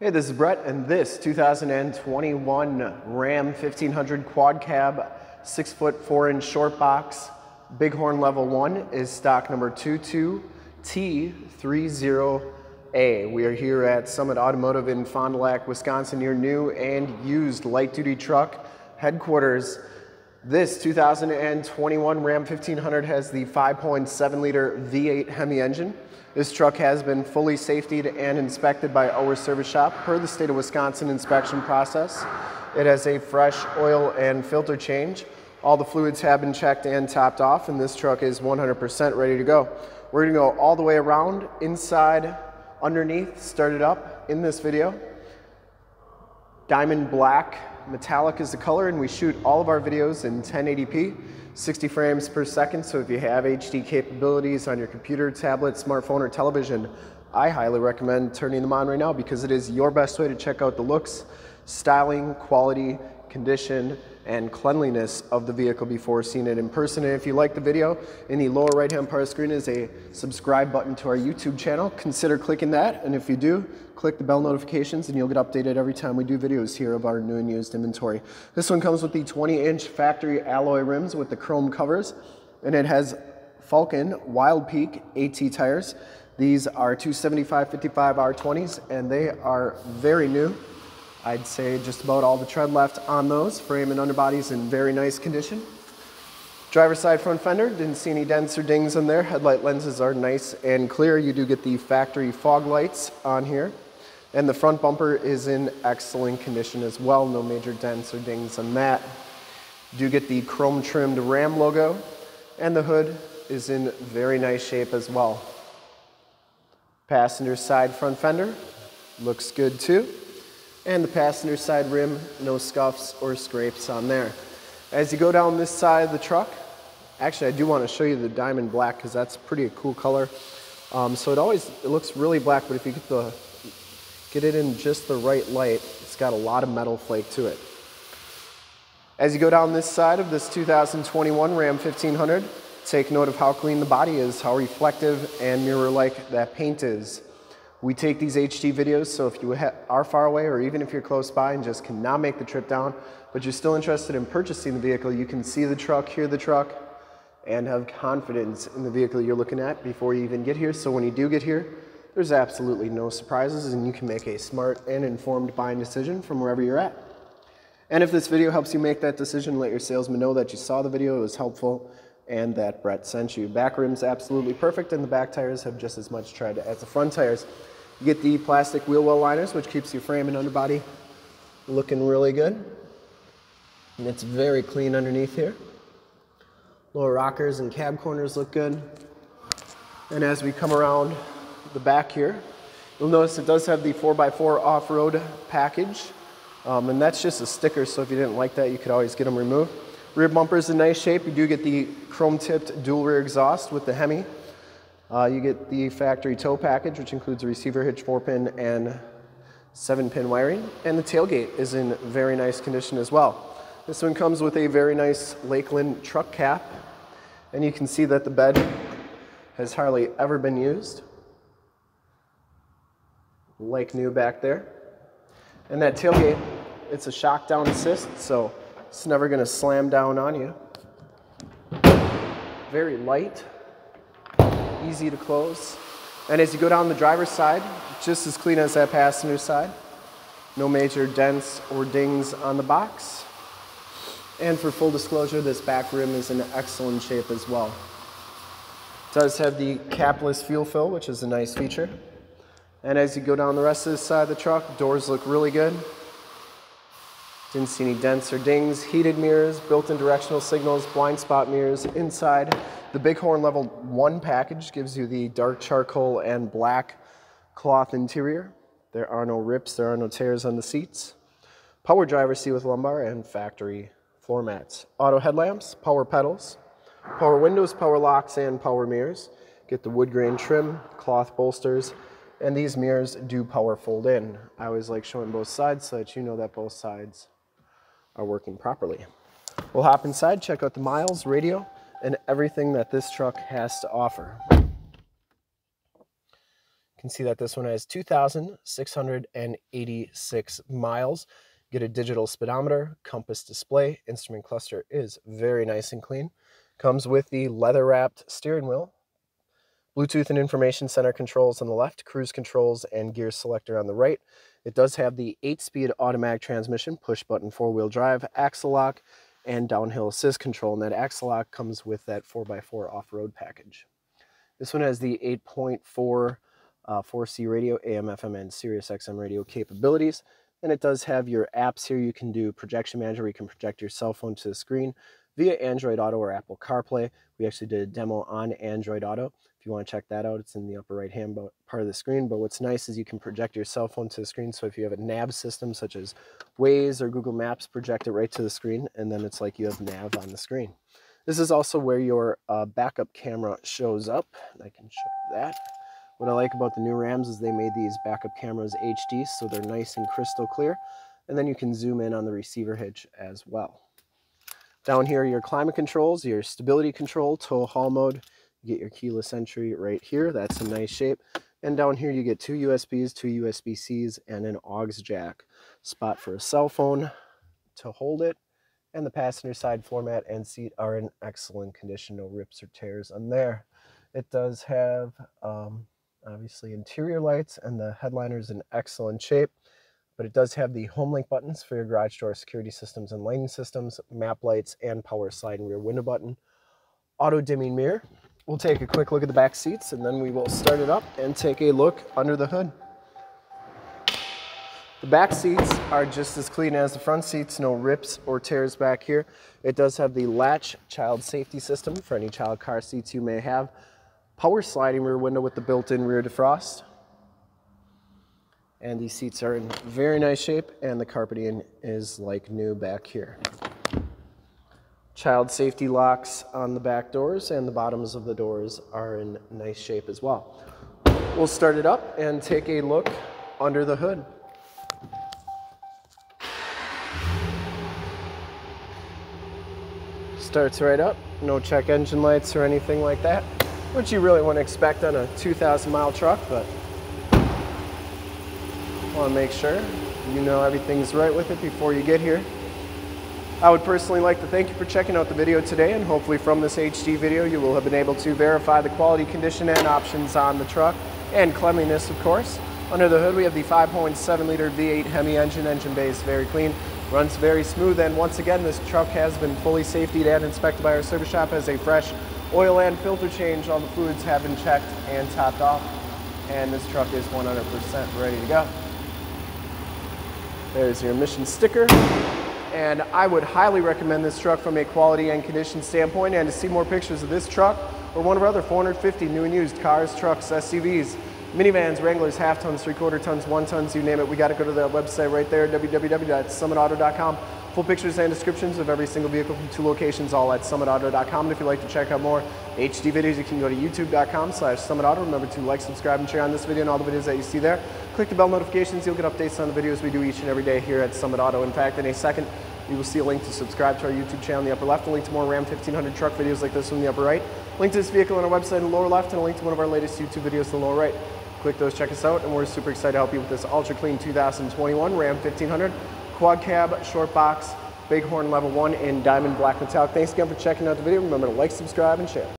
Hey, this is Brett, and this 2021 Ram 1500 Quad Cab 6 foot 4 inch short box Bighorn Level 1 is stock number 22T30A. We are here at Summit Automotive in Fond du Lac, Wisconsin, your new and used light duty truck headquarters. This 2021 Ram 1500 has the 5.7 liter V8 Hemi engine. This truck has been fully safetied and inspected by our service shop per the state of Wisconsin inspection process. It has a fresh oil and filter change. All the fluids have been checked and topped off and this truck is 100% ready to go. We're gonna go all the way around, inside, underneath, start it up in this video. Diamond black, metallic is the color and we shoot all of our videos in 1080p. 60 frames per second. So if you have HD capabilities on your computer, tablet, smartphone, or television, I highly recommend turning them on right now because it is your best way to check out the looks, styling, quality, condition, and cleanliness of the vehicle before seeing it in person. And if you like the video, in the lower right hand part of the screen is a subscribe button to our YouTube channel. Consider clicking that. And if you do, click the bell notifications and you'll get updated every time we do videos here of our new and used inventory. This one comes with the 20 inch factory alloy rims with the chrome covers. And it has Falcon Wild Peak AT tires. These are 275 55 R20s and they are very new. I'd say just about all the tread left on those. Frame and underbody's in very nice condition. Driver side front fender, didn't see any dents or dings in there. Headlight lenses are nice and clear. You do get the factory fog lights on here. And the front bumper is in excellent condition as well. No major dents or dings on that. You do get the chrome trimmed Ram logo. And the hood is in very nice shape as well. Passenger side front fender looks good too and the passenger side rim, no scuffs or scrapes on there. As you go down this side of the truck, actually I do want to show you the diamond black because that's pretty a cool color. Um, so it always, it looks really black, but if you get the, get it in just the right light, it's got a lot of metal flake to it. As you go down this side of this 2021 Ram 1500, take note of how clean the body is, how reflective and mirror-like that paint is. We take these HD videos, so if you are far away or even if you're close by and just cannot make the trip down, but you're still interested in purchasing the vehicle, you can see the truck, hear the truck, and have confidence in the vehicle you're looking at before you even get here. So when you do get here, there's absolutely no surprises and you can make a smart and informed buying decision from wherever you're at. And if this video helps you make that decision, let your salesman know that you saw the video, it was helpful, and that Brett sent you. Back rim's absolutely perfect and the back tires have just as much tread as the front tires. You get the plastic wheel well liners, which keeps your frame and underbody looking really good. And it's very clean underneath here. Lower rockers and cab corners look good. And as we come around the back here, you'll notice it does have the 4x4 off-road package. Um, and that's just a sticker, so if you didn't like that, you could always get them removed. Rear bumper is in nice shape. You do get the chrome-tipped dual rear exhaust with the Hemi. Uh, you get the factory tow package, which includes a receiver hitch, four pin, and seven pin wiring. And the tailgate is in very nice condition as well. This one comes with a very nice Lakeland truck cap. And you can see that the bed has hardly ever been used. Like new back there. And that tailgate, it's a shock down assist, so it's never gonna slam down on you. Very light, easy to close. And as you go down the driver's side, just as clean as that passenger side. No major dents or dings on the box. And for full disclosure, this back rim is in excellent shape as well. It does have the capless fuel fill, which is a nice feature. And as you go down the rest of the side of the truck, doors look really good. Didn't see any dents or dings. Heated mirrors, built-in directional signals, blind spot mirrors inside. The Bighorn Level 1 package gives you the dark charcoal and black cloth interior. There are no rips, there are no tears on the seats. Power driver seat with lumbar and factory floor mats. Auto headlamps, power pedals, power windows, power locks, and power mirrors. Get the wood grain trim, cloth bolsters, and these mirrors do power fold in. I always like showing both sides so that you know that both sides are working properly. We'll hop inside, check out the miles, radio, and everything that this truck has to offer. You can see that this one has 2,686 miles. Get a digital speedometer, compass display, instrument cluster is very nice and clean. Comes with the leather wrapped steering wheel, Bluetooth and information center controls on the left, cruise controls and gear selector on the right. It does have the 8-speed automatic transmission, push button four-wheel drive, axle lock, and downhill assist control. And that axle lock comes with that 4x4 off-road package. This one has the 8.4 uh, 4C radio, AM, FM, and Sirius XM radio capabilities. And it does have your apps here. You can do projection manager, where you can project your cell phone to the screen via Android Auto or Apple CarPlay. We actually did a demo on Android Auto. If you want to check that out, it's in the upper right hand part of the screen. But what's nice is you can project your cell phone to the screen. So if you have a nav system such as Waze or Google Maps, project it right to the screen, and then it's like you have nav on the screen. This is also where your uh, backup camera shows up. I can show that. What I like about the new Rams is they made these backup cameras HD, so they're nice and crystal clear. And then you can zoom in on the receiver hitch as well. Down here, your climate controls, your stability control, tow haul mode, you get your keyless entry right here. That's a nice shape. And down here you get two USBs, two USB-Cs, and an aux jack. Spot for a cell phone to hold it. And the passenger side floor mat and seat are in excellent condition. No rips or tears on there. It does have, um, obviously, interior lights, and the headliner is in excellent shape. But it does have the HomeLink buttons for your garage door security systems and lighting systems, map lights, and power slide and rear window button. Auto dimming mirror, We'll take a quick look at the back seats and then we will start it up and take a look under the hood. The back seats are just as clean as the front seats, no rips or tears back here. It does have the latch child safety system for any child car seats you may have. Power sliding rear window with the built-in rear defrost. And these seats are in very nice shape and the carpeting is like new back here child safety locks on the back doors and the bottoms of the doors are in nice shape as well. We'll start it up and take a look under the hood. Starts right up, no check engine lights or anything like that, which you really wouldn't expect on a 2,000 mile truck, but want to make sure you know everything's right with it before you get here. I would personally like to thank you for checking out the video today and hopefully from this HD video you will have been able to verify the quality, condition, and options on the truck and cleanliness of course. Under the hood we have the 5.7 liter V8 Hemi engine, engine bay is very clean, runs very smooth and once again this truck has been fully safetied and inspected by our service shop as a fresh oil and filter change. All the fluids have been checked and topped off and this truck is 100% ready to go. There's your emission sticker and I would highly recommend this truck from a quality and condition standpoint and to see more pictures of this truck or one of our other 450 new and used cars, trucks, SUVs, minivans, Wranglers, half tons, three quarter tons, one tons, you name it. We got to go to the website right there, www.summitauto.com. Full pictures and descriptions of every single vehicle from two locations, all at summitauto.com. And if you'd like to check out more HD videos, you can go to youtube.com slash summitauto. Remember to like, subscribe, and share on this video and all the videos that you see there. Click the bell notifications. You'll get updates on the videos we do each and every day here at Summit Auto. In fact, in a second, you will see a link to subscribe to our YouTube channel in the upper left, a link to more Ram 1500 truck videos like this one in the upper right, link to this vehicle on our website in the lower left, and a link to one of our latest YouTube videos in the lower right. Click those, check us out, and we're super excited to help you with this ultra clean 2021 Ram 1500 quad cab, short box, Bighorn Level 1 in Diamond Black Metallic. Thanks again for checking out the video. Remember to like, subscribe, and share.